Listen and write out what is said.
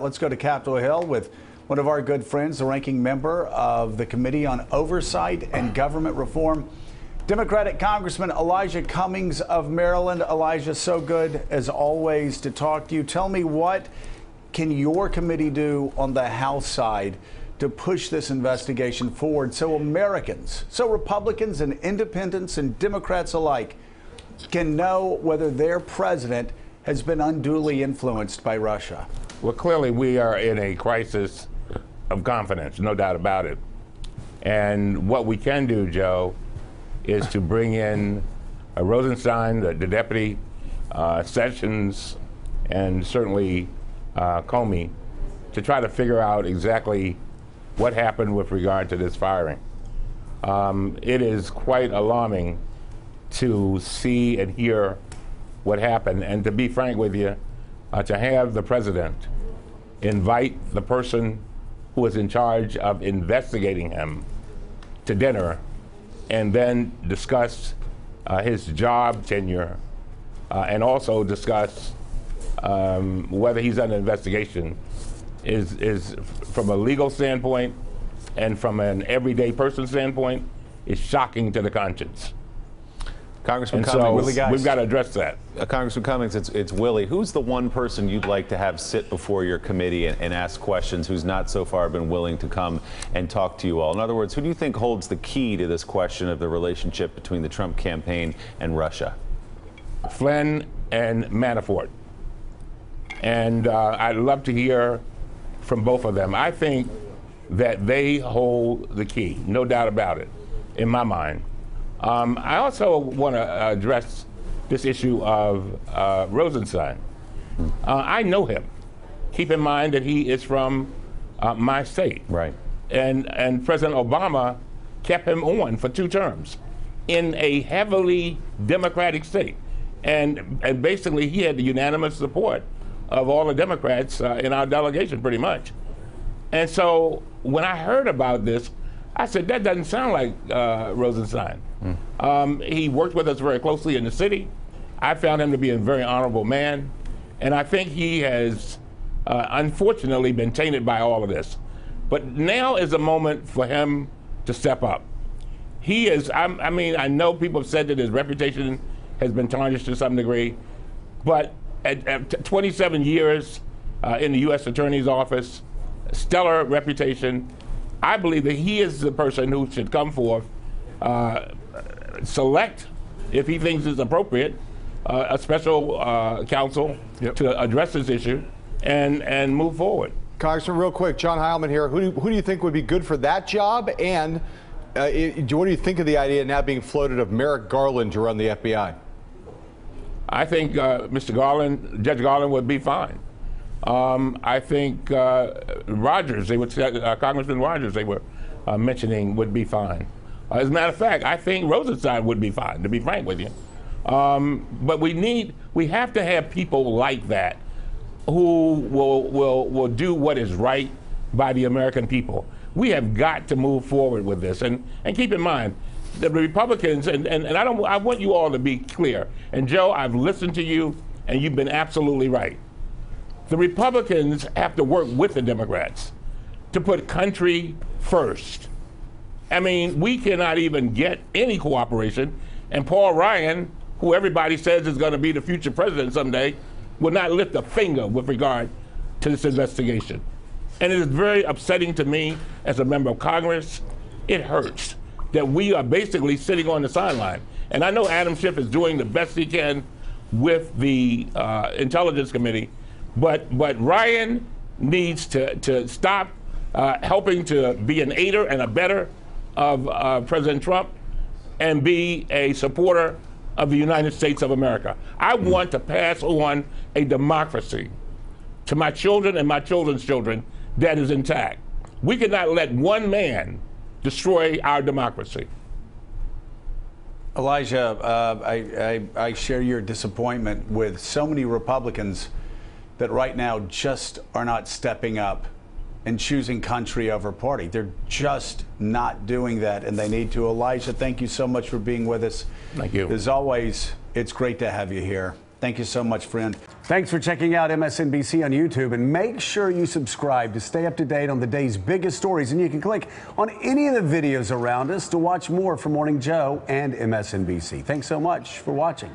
Let's go to Capitol Hill with one of our good friends, the ranking member of the Committee on Oversight and Government Reform, Democratic Congressman Elijah Cummings of Maryland. Elijah, so good as always to talk to you. Tell me what can your committee do on the House side to push this investigation forward so Americans, so Republicans and independents and Democrats alike can know whether their president has been unduly influenced by Russia? Well, clearly, we are in a crisis of confidence, no doubt about it. And what we can do, Joe, is to bring in uh, Rosenstein, the, the deputy, uh, Sessions, and certainly uh, Comey to try to figure out exactly what happened with regard to this firing. Um, it is quite alarming to see and hear what happened. And to be frank with you, uh, to have the president invite the person who is in charge of investigating him to dinner and then discuss uh, his job tenure uh, and also discuss um, whether he's under investigation is, is from a legal standpoint and from an everyday person standpoint is shocking to the conscience. Congressman And Cummings, so we've got to address that. uh, Congressman Cummings, it's, it's Willie. Who's the one person you'd like to have sit before your committee and, and ask questions who's not so far been willing to come and talk to you all? In other words, who do you think holds the key to this question of the relationship between the Trump campaign and Russia? Flynn and Manafort. And uh, I'd love to hear from both of them. I think that they hold the key, no doubt about it, in my mind. Um, I also want to address this issue of uh, Rosenstein. Uh, I know him. Keep in mind that he is from uh, my state. Right. And, and President Obama kept him on for two terms in a heavily Democratic state. And, and basically, he had the unanimous support of all the Democrats uh, in our delegation, pretty much. And so when I heard about this, I said, that doesn't sound like uh, Rosenstein. Um, he worked with us very closely in the city. I found him to be a very honorable man. And I think he has, uh, unfortunately, been tainted by all of this. But now is the moment for him to step up. He is, I'm, I mean, I know people have said that his reputation has been tarnished to some degree, but at, at 27 years uh, in the U.S. Attorney's Office, stellar reputation. I believe that he is the person who should come forth, uh, select, if he thinks it's appropriate, uh, a special uh, counsel Yep. to address this issue and, and move forward. Congressman, real quick, John Heilemann here. Who do, who do you think would be good for that job? And uh, what do you think of the idea now being floated of Merrick Garland to run the FBI? I think uh, Mr. Garland, Judge Garland would be fine. Um, I think uh, Rogers, they would say, uh, Congressman Rogers, they were uh, mentioning, would be fine. Uh, as a matter of fact, I think Rosenstein would be fine, to be frank with you. Um, but we need, we have to have people like that who will, will, will do what is right by the American people. We have got to move forward with this. And, and keep in mind, the Republicans, and, and, and I, don't, I want you all to be clear. And Joe, I've listened to you, and you've been absolutely right. The Republicans have to work with the Democrats to put country first. I mean, we cannot even get any cooperation. And Paul Ryan, who everybody says is going to be the future president someday, will not lift a finger with regard to this investigation. And it is very upsetting to me as a member of Congress. It hurts that we are basically sitting on the sideline. And I know Adam Schiff is doing the best he can with the uh, Intelligence Committee, but but Ryan needs to to stop uh, helping to be an aider and abettor of uh, President Trump and be a supporter of the United States of America. I want to pass on a democracy to my children and my children's children that is intact. We cannot let one man destroy our democracy. Elijah, uh, I, I, I share your disappointment with so many Republicans that right now just are not stepping up and choosing country over party. They're just not doing that, and they need to. Elijah, thank you so much for being with us. Thank you. As always, it's great to have you here. Thank you so much, friend. Thanks for checking out MSNBC on YouTube and make sure you subscribe to stay up to date on the day's biggest stories. And you can click on any of the videos around us to watch more from Morning Joe and MSNBC. Thanks so much for watching.